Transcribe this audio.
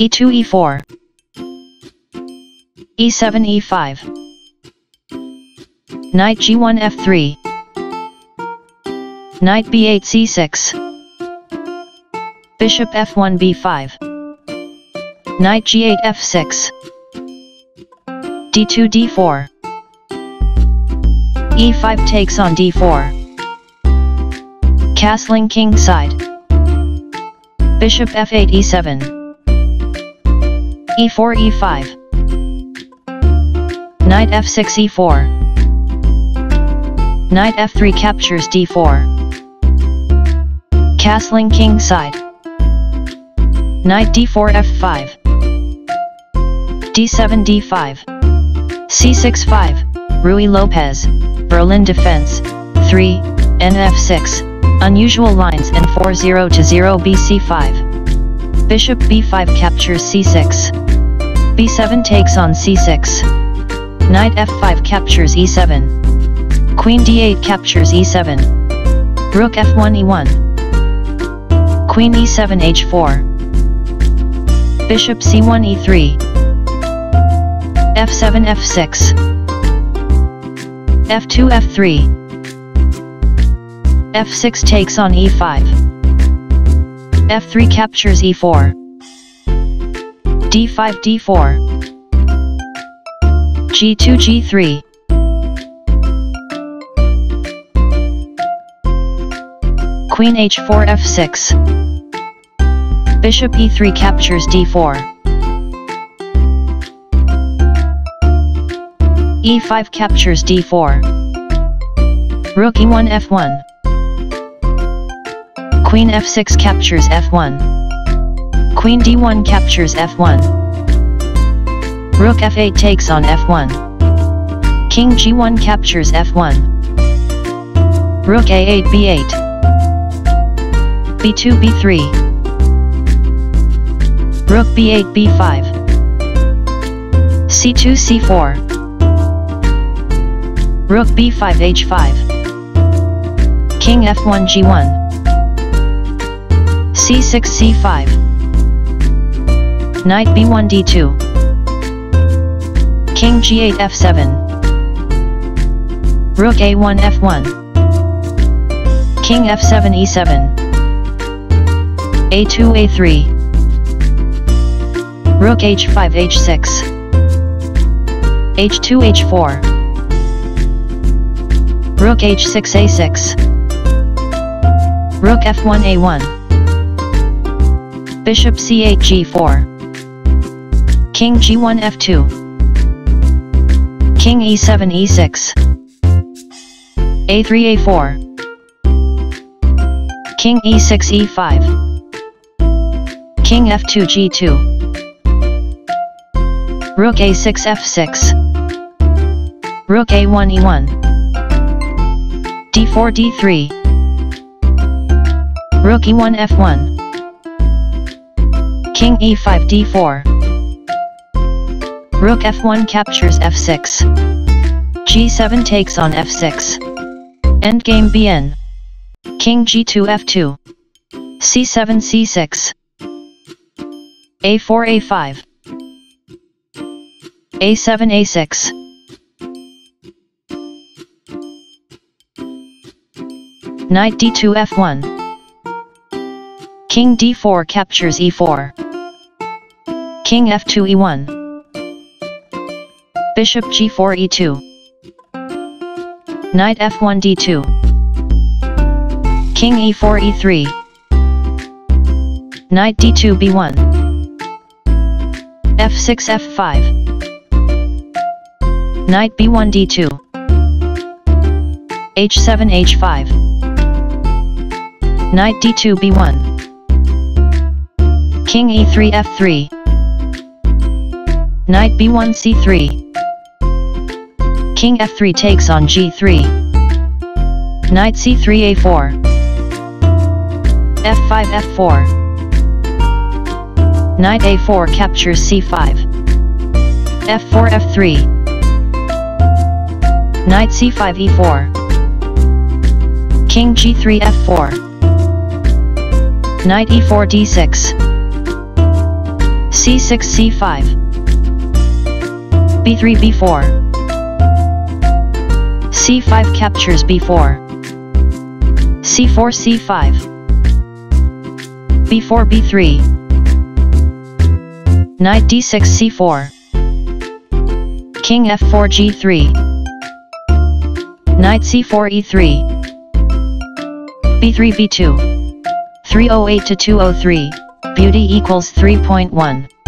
e2 e4 e7 e5 Knight g1 f3 Knight b8 c6 Bishop f1 b5 Knight g8 f6 d2 d4 e5 takes on d4 Castling king side. Bishop f8 e7 e4 e5 Knight f6 e4 Knight f3 captures d4 Castling king side. Knight d4 f5 d7 d5 c6 5 Ruy Lopez. Berlin defense. 3 nf6 unusual lines and 4 0 to 0 bc5 Bishop b5 captures c6 b7 takes on c6 Knight f5 captures e7. Queen d8 captures e7. Rook f1 e1. Queen e7 h4. Bishop c1 e3. f7 f6. f2 f3. f6 takes on e5. f3 captures e4. D5 d4 g2 g3 Queen h4 f6 Bishop e3 captures d4 e5 captures d4 Rook e1 f1 Queen f6 captures f1 Queen d1 captures f1 Rook f8 takes on f1. King g1 captures f1. Rook a8 b8. b2 b3. Rook b8 b5. c2 c4. Rook b5 h5. King f1 g1. c6 c5. Knight b1 d2. King g8 f7 Rook a1 f1 King f7 e7 a2 a3 Rook h5 h6 h2 h4 Rook h6 a6 Rook f1 a1 Bishop c8 g4 King g1 f2 King e7 e6 a3 a4 King e6 e5 King f2 g2 Rook a6 f6 Rook a1 e1 d4 d3 Rook e1 f1 King e5 d4 Rook f1 captures f6. g7 takes on f6. Endgame bn. King g2 f2. c7 c6. a4 a5. a7 a6. Knight d2 f1. King d4 captures e4. King f2 e1. Bishop g4 e2. Knight f1 d2. King e4 e3. Knight d2 b1. f6 f5. Knight b1 d2. h7 h5. Knight d2 b1. King e3 f3. Knight b1 c3. King f3 takes on g3. Knight c3 a4. f5 f4. Knight a4 captures c5. f4 f3. Knight c5 e4. King g3 f4. Knight e4 d6. c6 c5 b3 b4 c5 captures b4 c4 c5 b4 b3 knight d6 c4 king f4 g3 knight c4 e3 b3 b2 308 to 203 beauty equals 3.1